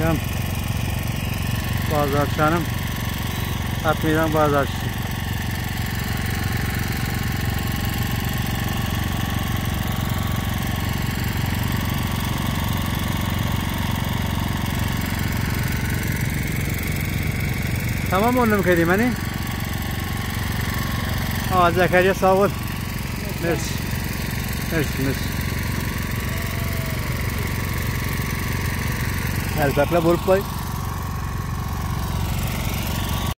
Bakıyorum. Bazı açanım. میدم bazı تمام اون منی؟ آه زکریه ساول مرسی مرسی مرسی al ver la